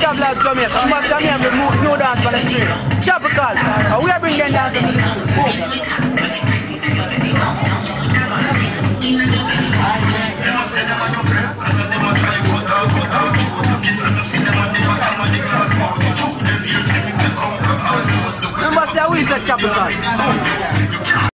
man thing. Boom. Come up fellow scab like Jamaica. We move no dance for the street. Tropical. And we are bringing them dancing to the street. Boom. Remember say we say tropical.